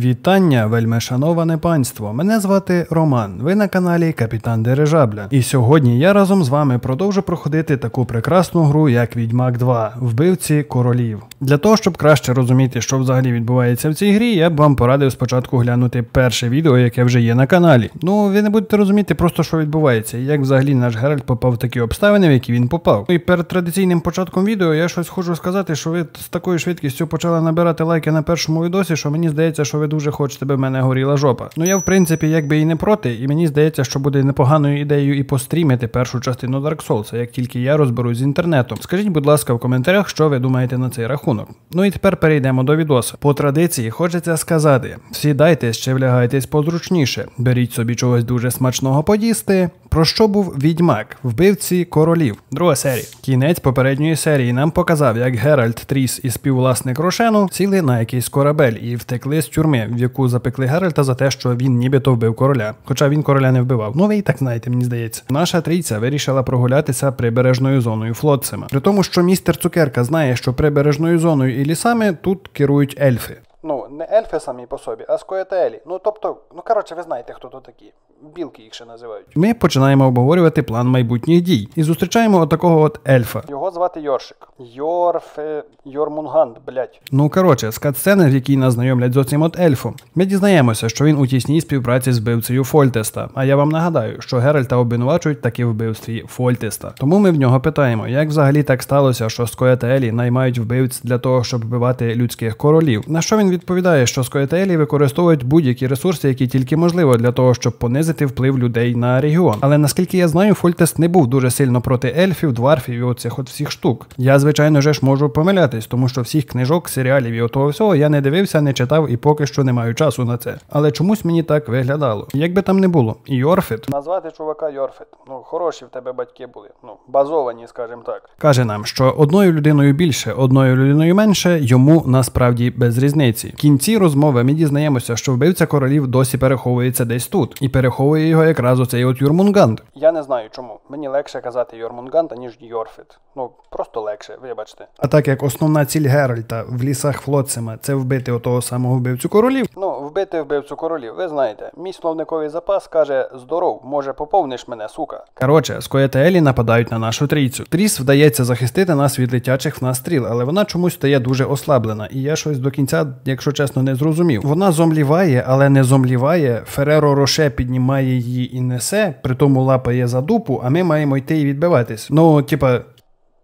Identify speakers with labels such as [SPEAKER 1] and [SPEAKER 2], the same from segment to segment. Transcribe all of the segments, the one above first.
[SPEAKER 1] Вітання, вельми шановане панство. Мене звати Роман. Ви на каналі Капітан Дирижабля. І сьогодні я разом з вами продовжу проходити таку прекрасну гру, як Відьмак 2 Вбивці королів. Для того, щоб краще розуміти, що взагалі відбувається в цій грі, я б вам порадив спочатку глянути перше відео, яке вже є на каналі. Ну, ви не будете розуміти просто, що відбувається, і як взагалі наш Геральт попав в такі обставини, в які він попав. Ну, І перед традиційним початком відео я щось хочу сказати, що ви з такою швидкістю почали набирати лайки на першому відосі, що мені здається, що ви дуже хочете, би в мене горіла жопа. Ну я в принципі якби і не проти, і мені здається, що буде непоганою ідеєю і пострімити першу частину Dark Souls, як тільки я розберусь з інтернетом. Скажіть, будь ласка, в коментарях, що ви думаєте на цей рахунок. Ну і тепер перейдемо до відоса. По традиції хочеться сказати: сідайте, ще влягайтесь позручніше, беріть собі чогось дуже смачного подісти. Про що був відьмак, вбивці королів? Друга серія. Кінець попередньої серії нам показав, як Геральт Тріс і співвласник Рошену сіли на якийсь корабель і втекли з тюрми, в яку запекли Геральта за те, що він нібито вбив короля. Хоча він короля не вбивав. Ну ви і так знаєте, мені здається. Наша трійця вирішила прогулятися прибережною зоною Флотсима. При тому, що містер Цукерка знає, що прибережною зоною і лісами тут керують ельфи.
[SPEAKER 2] Ну, не ельфи самі по собі, а скоєтелі. Ну тобто, ну коротше, ви знаєте, хто то такі. Білки їх ще називають.
[SPEAKER 1] Ми починаємо обговорювати план майбутніх дій і зустрічаємо отакого от ельфа.
[SPEAKER 2] Його звати Йоршик. Йорфе. Йормунганд, блять.
[SPEAKER 1] Ну коротше, з катсцени, в якій нас знайомлять з оцим от ельфом, ми дізнаємося, що він у тісній співпраці з вбивцею Фольтеста. А я вам нагадаю, що Геральта обвинувачують таки в вбивстві Фольтеста. Тому ми в нього питаємо, як взагалі так сталося, що Скоєтелі наймають вбивць для того, щоб вбивати людських королів. На що він відповідає, що Скоєтелі використовують будь-які ресурси, які тільки можливо для того, щоб понизити вплив людей на регіон. Але наскільки я знаю, Фольтест не був дуже сильно проти ельфів, дварфів і оцих от всіх штук. Я звичайно ж можу помилятись, тому що всіх книжок, серіалів і отого всього я не дивився, не читав і поки що не маю часу на це. Але чомусь мені так виглядало. Як би там не було, і Йорфит
[SPEAKER 2] Назвати чувака Йорфет. Ну, хороші в тебе батьки були. Ну, базовані, скажімо так.
[SPEAKER 1] каже нам, що одною людиною більше, одною людиною менше йому насправді без різниці. В кінці розмови ми дізнаємося, що вбивця королів досі переховується десь тут, і переховує його якраз оцей от Юрмунганд.
[SPEAKER 2] Я не знаю чому. Мені легше казати Йормунганд, ніж Йорфет. Ну, просто легше, вибачте.
[SPEAKER 1] А так як основна ціль Геральта в лісах Флотсима це вбити отого самого вбивцю королів,
[SPEAKER 2] Ну, вбити вбивцю королів, ви знаєте, мій словниковий запас каже: здоров, може поповниш мене, сука.
[SPEAKER 1] Коротше, скоєтелі нападають на нашу трійцю. Тріс вдається захистити нас від летячих в нас стріл, але вона чомусь стає дуже ослаблена, і я щось до кінця, якщо чесно, не зрозумів. Вона зомліває, але не зомліває. Фереро Роше піднімає її і несе, при тому лапає за дупу, а ми маємо йти і відбиватись. Ну, типа.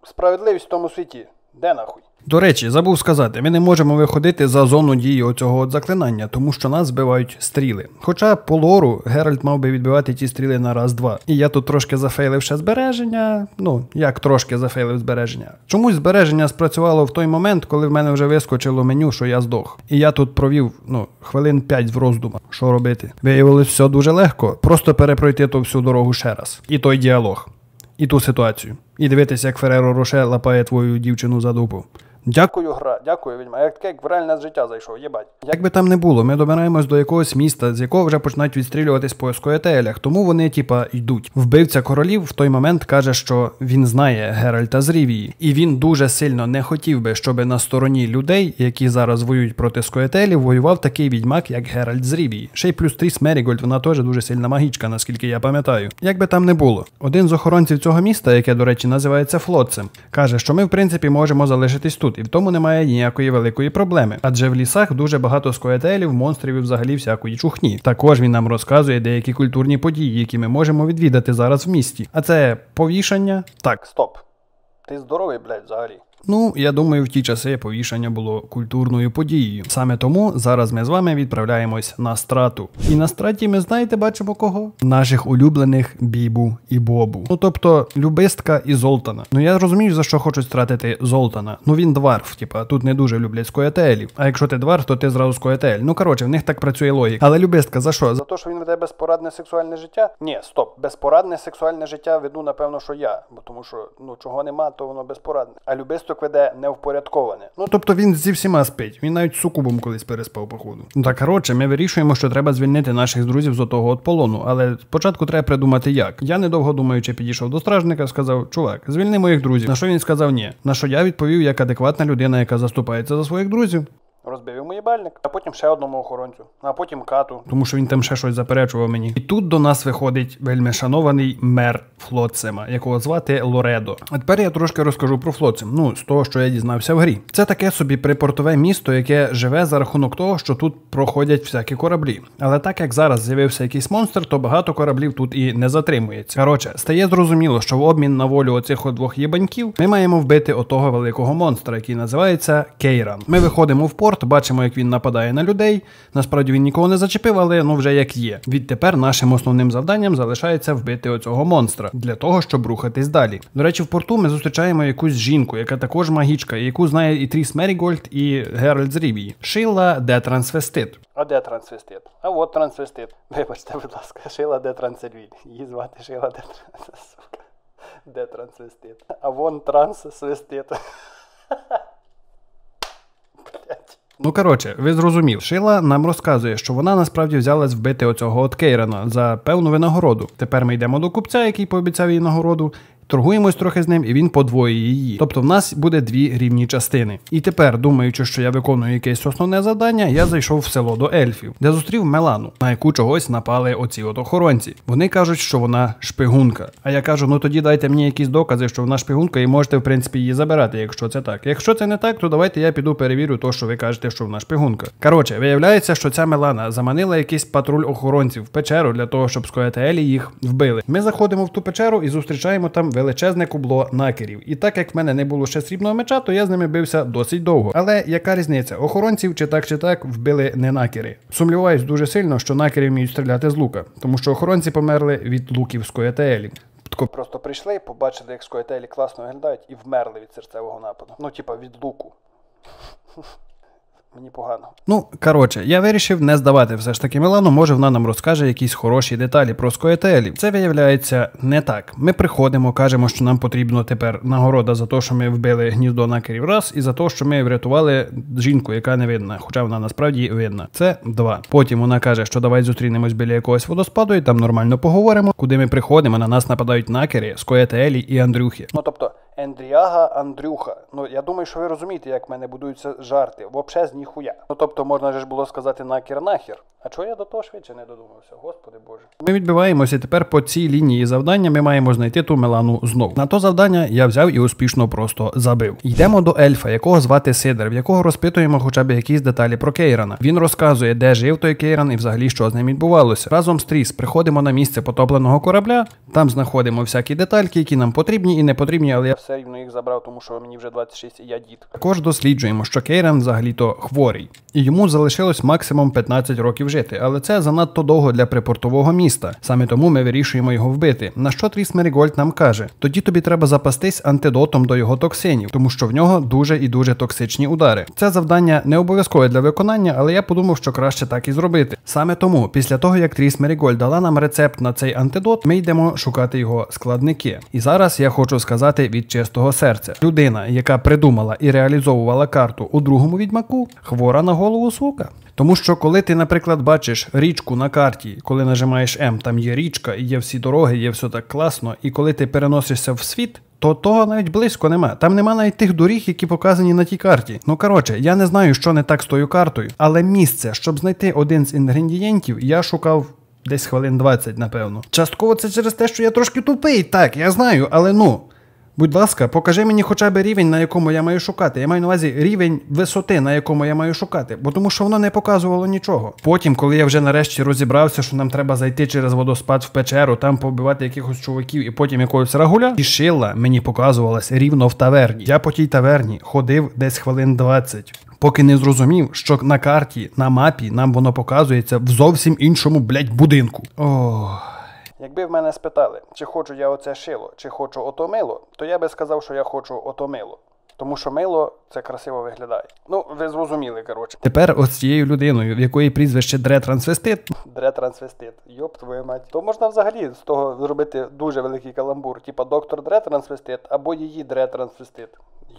[SPEAKER 2] Справедливість в тому світі. Де нахуй?
[SPEAKER 1] До речі, забув сказати, ми не можемо виходити за зону дії оцього заклинання, тому що нас збивають стріли. Хоча по лору Геральт мав би відбивати ті стріли на раз-два. І я тут трошки зафейлив ще збереження. Ну, як трошки зафейлив збереження. Чомусь збереження спрацювало в той момент, коли в мене вже вискочило меню, що я здох. І я тут провів ну, хвилин 5 в роздумах. Що робити? Виявилось все дуже легко. Просто перепройти ту всю дорогу ще раз. І той діалог, і ту ситуацію. І дивитися, як Фереро Роше лапає твою дівчину за дупу. Дякую.
[SPEAKER 2] Гра, дякую, відьма. Як таке, як в реальне життя зайшов, єбать.
[SPEAKER 1] Як би там не було, ми добираємось до якогось міста, з якого вже починають відстрілюватись по скоєтелях, тому вони, типа, йдуть. Вбивця королів в той момент каже, що він знає Геральта з Рівії, і він дуже сильно не хотів би, щоб на стороні людей, які зараз воюють проти скоєтелів, воював такий відьмак, як Геральт з Рівії. Ще й плюс Тріс Мерігольд, вона теж дуже сильна магічка, наскільки я пам'ятаю. Як би там не було, один з охоронців цього міста, яке, до речі, називається Флотцем, каже, що ми в принципі можемо залишитись тут, і в тому немає ніякої великої проблеми. Адже в лісах дуже багато скоятелів, монстрів і взагалі всякої чухні. Також він нам розказує деякі культурні події, які ми можемо відвідати зараз в місті. А це повішання. Так,
[SPEAKER 2] Стоп. Ти здоровий, блядь, взагалі.
[SPEAKER 1] Ну, я думаю, в ті часи повішання було культурною подією. Саме тому зараз ми з вами відправляємось на страту. І на страті ми знаєте, бачимо кого? Наших улюблених Бібу і Бобу. Ну тобто Любистка і Золтана. Ну я розумію, за що хочуть стратити Золтана. Ну він дварф, типа тут не дуже люблять скоєтелів. А якщо ти дварф, то ти зразу скоєтель. Ну коротше, в них так працює логіка. Але Любистка, за що?
[SPEAKER 2] За те, що він веде безпорадне сексуальне життя? Ні, стоп. Безпорадне сексуальне життя веду, напевно, що я. Бо тому що ну чого нема, то воно безпорадне. А любисток веде невпорядковане.
[SPEAKER 1] Ну тобто він зі всіма спить. Він навіть сукубом колись переспав, походу. Ну так коротше, ми вирішуємо, що треба звільнити наших друзів з отого от полону, але спочатку треба придумати як. Я недовго думаючи підійшов до стражника, сказав: Чувак, звільни моїх друзів. На що він сказав ні. На що я відповів як адекватна людина, яка заступається за своїх друзів.
[SPEAKER 2] Розбив йому їбальник, а потім ще одному охоронцю, а потім кату.
[SPEAKER 1] тому що він там ще щось заперечував мені. І тут до нас виходить вельми шанований мер Флотсема, якого звати Лоредо. А тепер я трошки розкажу про Флотсем. Ну, з того, що я дізнався в грі. Це таке собі припортове місто, яке живе за рахунок того, що тут проходять всякі кораблі. Але так як зараз з'явився якийсь монстр, то багато кораблів тут і не затримується. Коротше, стає зрозуміло, що в обмін на волю оцих двох єбаньків ми маємо вбити отого великого монстра, який називається Кейран. Ми виходимо в порт, бачимо, як він нападає на людей. Насправді він нікого не зачепив, але ну вже як є. Відтепер нашим основним завданням залишається вбити оцього монстра для того, щоб рухатись далі. До речі, в порту ми зустрічаємо якусь жінку, яка також магічка, яку знає і Тріс Мерігольд, і Геральт з Рівії. Шила де трансвестит.
[SPEAKER 2] А де трансвестит? А от трансвестит. Вибачте, будь ласка, Шила де трансельвіль. Її звати Шила де Сука. Де трансвестит? А вон трансвестит.
[SPEAKER 1] Ну коротше, ви зрозумів, Шила нам розказує, що вона насправді взялась вбити оцього от Кейрана за певну винагороду. Тепер ми йдемо до купця, який пообіцяв їй нагороду. Торгуємось трохи з ним, і він подвоює її. Тобто в нас буде дві рівні частини. І тепер, думаючи, що я виконую якесь основне завдання, я зайшов в село до ельфів, де зустрів Мелану, на яку чогось напали оці от охоронці. Вони кажуть, що вона шпигунка. А я кажу: ну тоді дайте мені якісь докази, що вона шпигунка, і можете, в принципі, її забирати, якщо це так. Якщо це не так, то давайте я піду перевірю то, що ви кажете, що вона шпигунка. Коротше, виявляється, що ця Мелана заманила якийсь патруль охоронців в печеру для того, щоб скояти Елі їх вбили. Ми заходимо в ту печеру і зустрічаємо там величезне кубло накерів. І так як в мене не було ще срібного меча, то я з ними бився досить довго. Але яка різниця? Охоронців чи так чи так вбили не накери. Сумніваюсь дуже сильно, що накери вміють стріляти з лука, тому що охоронці померли від луків з Коятеелі.
[SPEAKER 2] Просто прийшли, побачили, як скоятелі класно виглядають і вмерли від серцевого нападу. Ну, типа від луку. Мені погано.
[SPEAKER 1] Ну, коротше, я вирішив не здавати все ж таки Мілану, може вона нам розкаже якісь хороші деталі про скоєтелів. Це виявляється не так. Ми приходимо, кажемо, що нам потрібно тепер нагорода за те, що ми вбили гніздо накерів раз, і за те, що ми врятували жінку, яка не видна, хоча вона насправді видна. Це два. Потім вона каже, що давай зустрінемось біля якогось водоспаду і там нормально поговоримо. Куди ми приходимо, на нас нападають накери, скоєтелі і Андрюхи.
[SPEAKER 2] Ну тобто, Ендріага, Андрюха. Ну я думаю, що ви розумієте, як в мене будуються жарти. Вообще з ніхуя. Ну тобто, можна ж було сказати накер нахер. А чого я до того швидше не додумався? Господи Боже.
[SPEAKER 1] Ми відбиваємося тепер по цій лінії завдання. Ми маємо знайти ту Мелану знов. На то завдання я взяв і успішно просто забив. Йдемо до ельфа, якого звати Сидер, в якого розпитуємо хоча б якісь деталі про Кейрана. Він розказує, де жив той Кейран і взагалі що з ним відбувалося. Разом з Тріс приходимо на місце потопленого корабля. Там знаходимо всякі детальки, які нам потрібні і не потрібні, але я
[SPEAKER 2] все рівно їх забрав, тому що мені вже 26 і я дід.
[SPEAKER 1] також досліджуємо, що Кейран взагалі-то хворий, і йому залишилось максимум 15 років жити, але це занадто довго для припортового міста. Саме тому ми вирішуємо його вбити. На що Тріс Мерігольд нам каже: тоді тобі треба запастись антидотом до його токсинів, тому що в нього дуже і дуже токсичні удари. Це завдання не обов'язкове для виконання, але я подумав, що краще так і зробити. Саме тому, після того як Тріс Мерігольд дала нам рецепт на цей антидот, ми йдемо шукати його складники. І зараз я хочу сказати від чистого серця: людина, яка придумала і реалізовувала карту у другому відьмаку, хвора на голову сука. Тому що коли ти, наприклад, бачиш річку на карті, коли нажимаєш М, там є річка, і є всі дороги, є все так класно, і коли ти переносишся в світ. То того навіть близько нема. Там нема навіть тих доріг, які показані на тій карті. Ну коротше, я не знаю, що не так з тою картою, але місце, щоб знайти один з інгредієнтів, я шукав десь хвилин 20, напевно. Частково це через те, що я трошки тупий, так, я знаю, але ну. Будь ласка, покажи мені хоча б рівень, на якому я маю шукати. Я маю на увазі рівень висоти, на якому я маю шукати, бо тому що воно не показувало нічого. Потім, коли я вже нарешті розібрався, що нам треба зайти через водоспад в печеру, там побивати якихось чуваків і потім якогось рагуля, і шила мені показувалась рівно в таверні. Я по тій таверні ходив десь хвилин 20. Поки не зрозумів, що на карті, на мапі нам воно показується в зовсім іншому, блядь, будинку. Ох.
[SPEAKER 2] Якби в мене спитали, чи хочу я оце шило, чи хочу ото мило, то я би сказав, що я хочу ото мило. Тому що мило це красиво виглядає. Ну, ви зрозуміли, коротше.
[SPEAKER 1] Тепер ось цією людиною, в якої прізвище Дре Трансвестит,
[SPEAKER 2] Дре трансвестит. Йоп твою мать. То можна взагалі з того зробити дуже великий каламбур, типа доктор Дре трансвестит або її Дре трансвестит.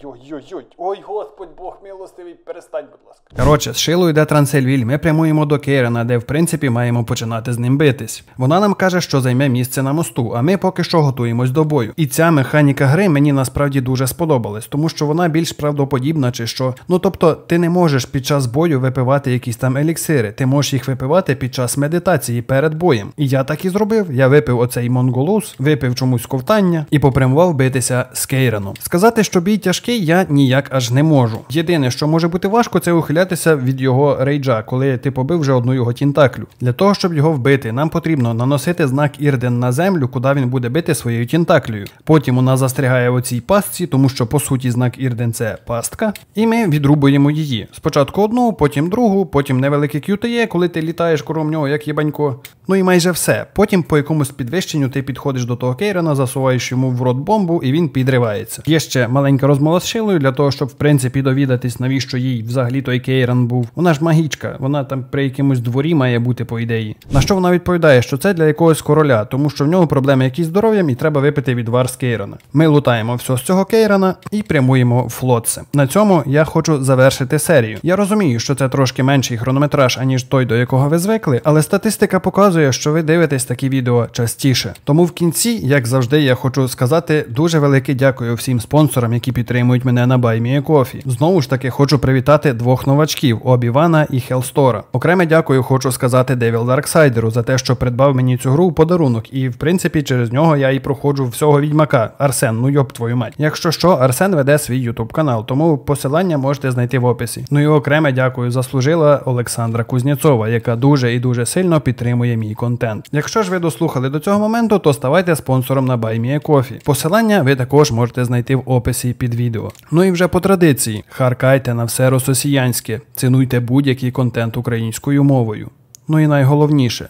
[SPEAKER 2] Ой-ой-ой. Ой, Господь Бог милостивий, перестань, будь ласка.
[SPEAKER 1] Коротше, з Шилою йде Трансельвіль, ми прямуємо до Кейрена, де в принципі маємо починати з ним битись. Вона нам каже, що займе місце на мосту, а ми поки що готуємось до бою. І ця механіка гри мені насправді дуже сподобалась, тому що вона більш правдоподібна чи що. Ну тобто, ти не можеш під час бою випивати якісь там еліксири, ти можеш їх випивати під час медитації перед боєм. І я так і зробив. Я випив оцей монголус, випив чомусь ковтання і попрямував битися з Кейреном. Сказати, що бій тяжкий, я ніяк аж не можу. Єдине, що може бути важко, це ухилятися від його рейджа, коли ти побив вже одну його тінтаклю. Для того, щоб його вбити, нам потрібно наносити знак Ірден на землю, куди він буде бити своєю тінтаклею. Потім вона застрягає в оцій пастці, тому що по суті знак Ірден це пастка, і ми відрубуємо її. Спочатку одну, потім другу, потім невелике QTE, коли ти літаєш кругом нього, як єбанько. Ну і майже все. Потім по якомусь підвищенню ти підходиш до того Кейрена, засуваєш йому в рот бомбу, і він підривається. Є ще маленька розмова Шилою для того, щоб в принципі довідатись, навіщо їй взагалі той Кейрен був. Вона ж магічка, вона там при якомусь дворі має бути, по ідеї. На що вона відповідає, що це для якогось короля, тому що в нього проблеми якісь здоров'ям і треба випити відвар з Кейрена. Ми лутаємо все з цього Кейрена і прямуємо в флотсе. На цьому я хочу завершити серію. Я розумію, що це трошки менший хронометраж, аніж той, до якого ви звикли, але статистика показує, що ви дивитесь такі відео частіше. Тому в кінці, як завжди, я хочу сказати дуже велике дякую всім спонсорам, які підтримують мене на BuyMeACoffee. Знову ж таки, хочу привітати двох новачків Обівана і Хелстора. Окреме дякую хочу сказати Девіл Дарксайдеру за те, що придбав мені цю гру у подарунок, і в принципі через нього я і проходжу всього відьмака. Арсен, ну йоб твою мать. Якщо що, Арсен веде свій ютуб канал, тому посилання можете знайти в описі. Ну і окреме дякую заслужила Олександра Кузнєцова, яка дуже і дуже сильно підтримує мій контент. Якщо ж ви дослухали до цього моменту, то ставайте спонсором на BuyMeACoffee. Посилання ви також можете знайти в описі під відео. Ну і вже по традиції, харкайте на все рососіянське, цінуйте будь-який контент українською мовою. Ну і найголовніше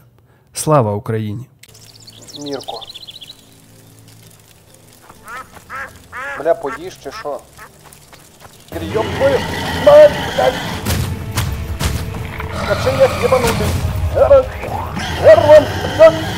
[SPEAKER 1] слава Україні!
[SPEAKER 2] Мірко. Бля, поїж чи що? Йоп твою мать, блядь! А чи я єбанутий? Герон! блядь!